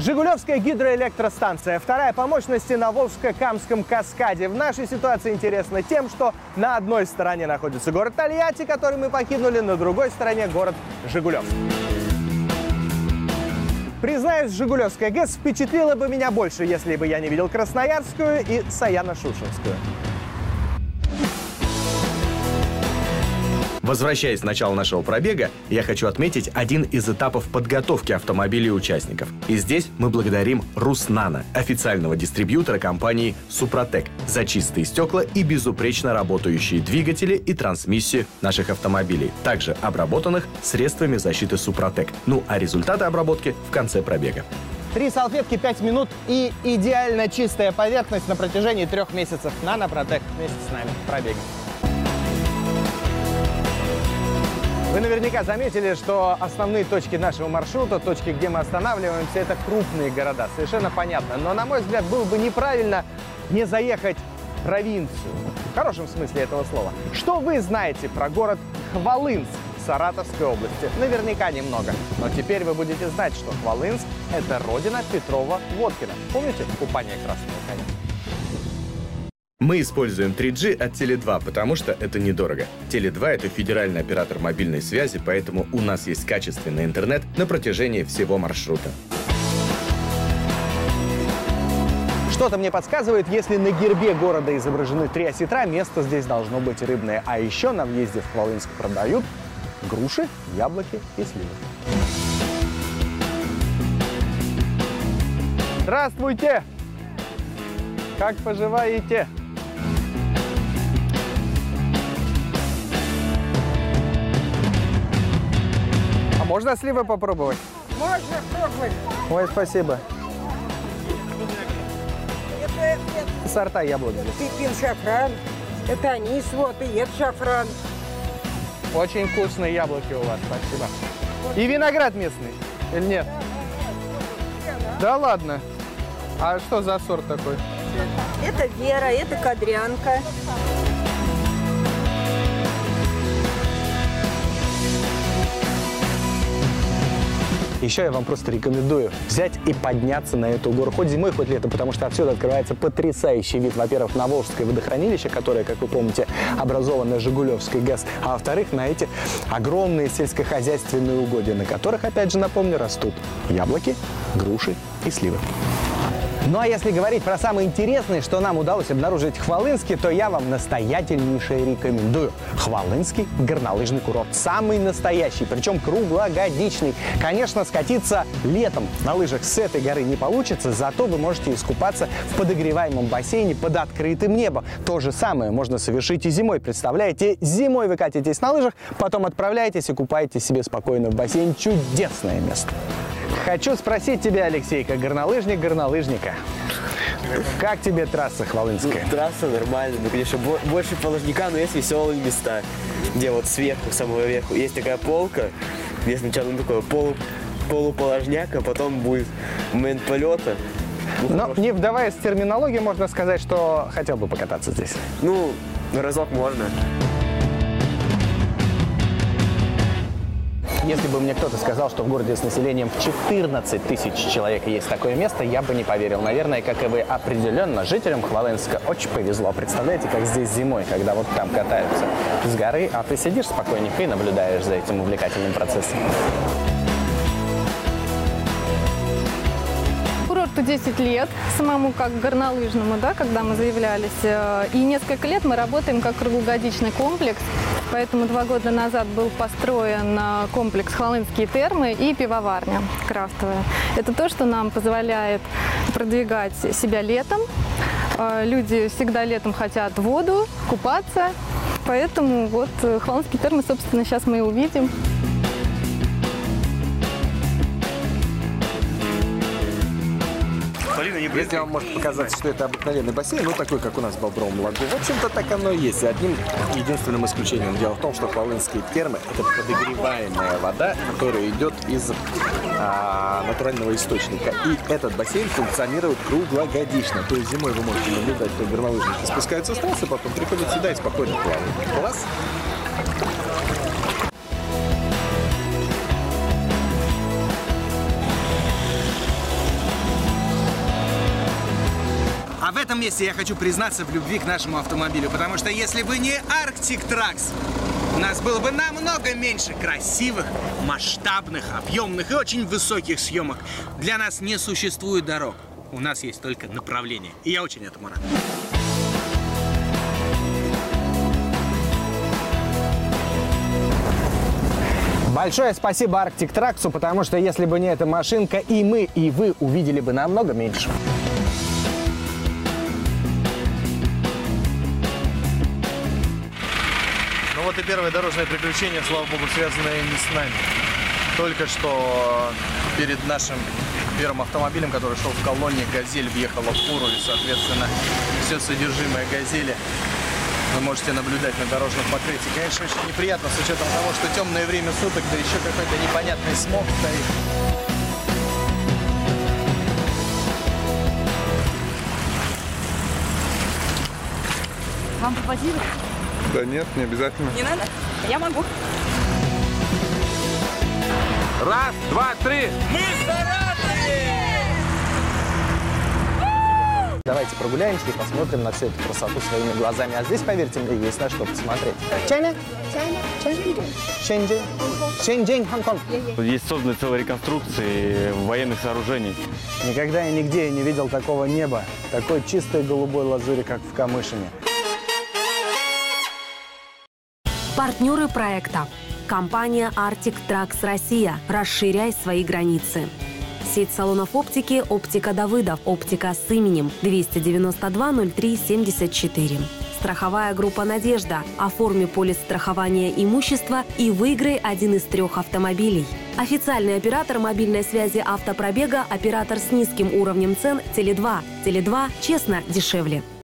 Жигулевская гидроэлектростанция, вторая по мощности на Волжско-Камском каскаде. В нашей ситуации интересно тем, что на одной стороне находится город Тольятти, который мы покинули, на другой стороне город Жигулевск. Признаюсь, Жигулевская ГЭС впечатлила бы меня больше, если бы я не видел Красноярскую и Саяно-Шушенскую. Возвращаясь к началу нашего пробега, я хочу отметить один из этапов подготовки автомобилей участников. И здесь мы благодарим Руснана, официального дистрибьютора компании Супротек, за чистые стекла и безупречно работающие двигатели и трансмиссию наших автомобилей, также обработанных средствами защиты Супротек. Ну а результаты обработки в конце пробега. Три салфетки, пять минут и идеально чистая поверхность на протяжении трех месяцев. Нанопротек вместе с нами пробегаем. Вы наверняка заметили, что основные точки нашего маршрута, точки, где мы останавливаемся, это крупные города. Совершенно понятно. Но, на мой взгляд, было бы неправильно не заехать в провинцию. В хорошем смысле этого слова. Что вы знаете про город Хвалынск Саратовской области? Наверняка немного. Но теперь вы будете знать, что Хвалынск – это родина Петрова-Водкина. Помните купание красного коня? Мы используем 3G от Теле2, потому что это недорого. Теле2 — это федеральный оператор мобильной связи, поэтому у нас есть качественный интернет на протяжении всего маршрута. Что-то мне подсказывает, если на гербе города изображены три осетра, место здесь должно быть рыбное. А еще на въезде в Хвалынск продают груши, яблоки и сливы. Здравствуйте! Как поживаете? Можно сливы попробовать? Можно пробовать. Ой, спасибо. Это, это Сорта яблок. пипин шафран. Это анис, вот, и это шафран. Очень вкусные яблоки у вас, спасибо. И виноград местный, или нет? Да ладно. А что за сорт такой? Это Вера, это Кадрянка. Еще я вам просто рекомендую взять и подняться на эту гору, хоть зимой, хоть летом, потому что отсюда открывается потрясающий вид, во-первых, на Волжское водохранилище, которое, как вы помните, образовано Жигулевской ГАЗ, а во-вторых, на эти огромные сельскохозяйственные угодья, на которых, опять же, напомню, растут яблоки, груши и сливы. Ну а если говорить про самое интересное, что нам удалось обнаружить в Хвалынске, то я вам настоятельнейше рекомендую. Хвалынский горнолыжный курорт. Самый настоящий, причем круглогодичный. Конечно, скатиться летом на лыжах с этой горы не получится, зато вы можете искупаться в подогреваемом бассейне под открытым небом. То же самое можно совершить и зимой. Представляете, зимой вы катитесь на лыжах, потом отправляетесь и купаетесь себе спокойно в бассейн. Чудесное место. Хочу спросить тебя, Алексей, как горнолыжник горнолыжника. Как тебе трасса Хвалынская? Трасса нормальная, ну, конечно, бо- больше положника, но есть веселые места, где вот сверху, самого верху, есть такая полка, где сначала ну, такой полу, полуположняк, а потом будет момент полета. Ну, Но хорош- не вдаваясь в терминологию, можно сказать, что хотел бы покататься здесь. ну, разок можно. Если бы мне кто-то сказал, что в городе с населением в 14 тысяч человек есть такое место, я бы не поверил. Наверное, как и вы, определенно жителям Хвалынска очень повезло. Представляете, как здесь зимой, когда вот там катаются с горы, а ты сидишь спокойненько и наблюдаешь за этим увлекательным процессом. Курорту 10 лет, самому как горнолыжному, да, когда мы заявлялись. Э, И несколько лет мы работаем как круглогодичный комплекс. Поэтому два года назад был построен э, комплекс «Хвалынские термы» и пивоварня крафтовая. Это то, что нам позволяет продвигать себя летом. Э, Люди всегда летом хотят воду, купаться. Поэтому вот «Хвалынские термы», собственно, сейчас мы и увидим. Если вам может показаться, что это обыкновенный бассейн, ну такой, как у нас в Бобровом лагу, в общем-то так оно и есть. Одним единственным исключением. Дело в том, что хвалынские термы – это подогреваемая вода, которая идет из а, натурального источника. И этот бассейн функционирует круглогодично. То есть зимой вы можете наблюдать, как горнолыжники спускаются с трассы, потом приходят сюда и спокойно плавают. Класс! Этом месте я хочу признаться в любви к нашему автомобилю, потому что если бы не Arctic Trax, у нас было бы намного меньше красивых, масштабных, объемных и очень высоких съемок. Для нас не существует дорог. У нас есть только направление. И я очень этому рад. Большое спасибо Arctic Траксу, потому что если бы не эта машинка, и мы, и вы увидели бы намного меньше. Вот и первое дорожное приключение, слава богу, связанное не с нами. Только что перед нашим первым автомобилем, который шел в колонне, «Газель» въехала в фуру, и, соответственно, все содержимое «Газели» вы можете наблюдать на дорожном покрытии. Конечно, очень неприятно с учетом того, что темное время суток, да еще какой-то непонятный смог стоит. Вам попозировать? Да нет, не обязательно. Не надо? Я могу. Раз, два, три. Давайте прогуляемся и посмотрим на всю эту красоту своими глазами. А здесь, поверьте мне, есть на что посмотреть. Чайна? Шэньчжэнь. Шэньчжэнь, Хонконг. Есть созданы целые реконструкции военных сооружений. Никогда и нигде я не видел такого неба, такой чистой голубой лазури, как в Камышине. Партнеры проекта. Компания Arctic Trax Россия. Расширяй свои границы. Сеть салонов оптики «Оптика Давыдов». Оптика с именем 292 03 74. Страховая группа «Надежда». Оформи полис страхования имущества и выиграй один из трех автомобилей. Официальный оператор мобильной связи автопробега, оператор с низким уровнем цен «Теле2». «Теле2» честно, дешевле.